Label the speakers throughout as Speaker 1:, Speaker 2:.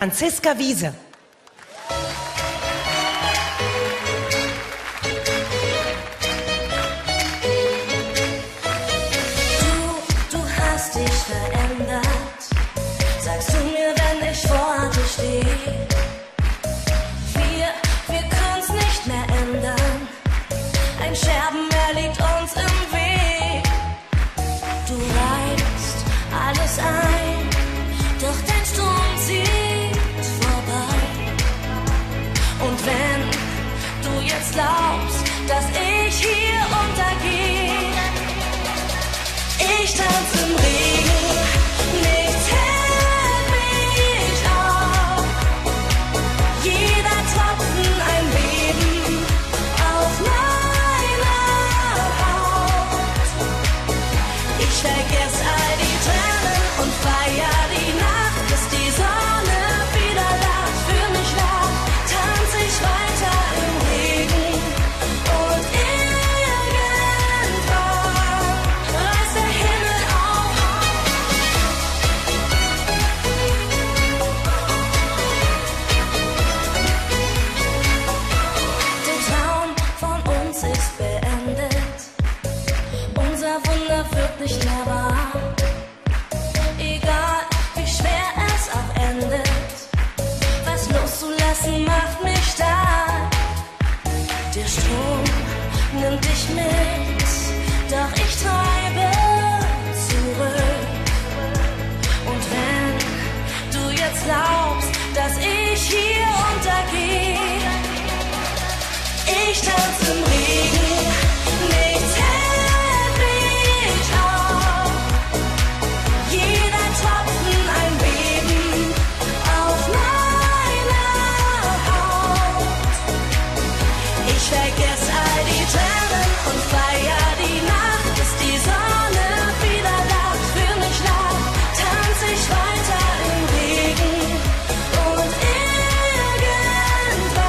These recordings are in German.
Speaker 1: Franziska Wiese.
Speaker 2: Du, hast dich verändert. Sagst du mir, wenn ich vor dir stehe? Wir, wir können's nicht mehr ändern. Ein Scherbenmeer jetzt glaubst, dass ich hier untergehe, ich tanze im Regen, nichts hält mich auf. Jeder Tropfen ein Leben auf meiner Haut. Ich vergess all Wunder wird nicht mehr wahr. Egal wie schwer es auch endet. Was loszulassen macht mich stark. Der Strom nimmt dich mit, doch ich treibe zurück. Und wenn du jetzt glaubst, dass ich hier untergehe, ich tanze im Ich vergess all die Tränen und feier die Nacht, bis die Sonne wieder lacht. Für mich lacht, tanz ich weiter im Regen. Und irgendwann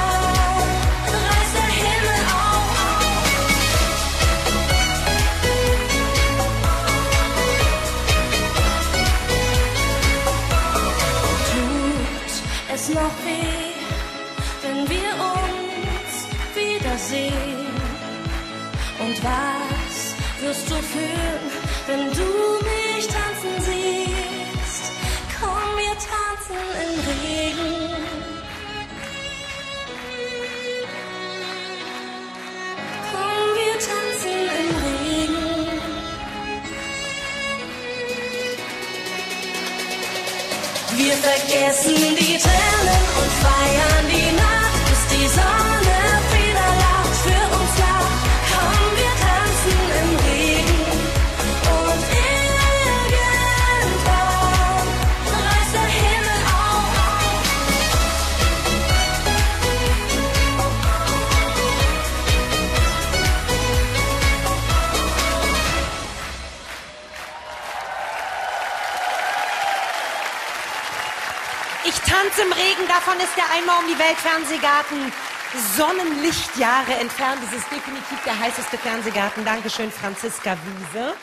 Speaker 2: reißt der Himmel auf. Tut es noch weh, wenn wir uns wiedersehen? Und was wirst du fühlen, wenn du mich tanzen siehst? Komm, wir tanzen im Regen. Komm, wir tanzen im Regen. Wir vergessen die Tränen und feiern die Nacht, bis die Sonne
Speaker 1: Ich tanze im Regen, davon ist der einmal um die Welt Fernsehgarten Sonnenlichtjahre entfernt. Es ist definitiv der heißeste Fernsehgarten. Dankeschön, Franziska Wiese.